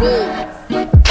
beat.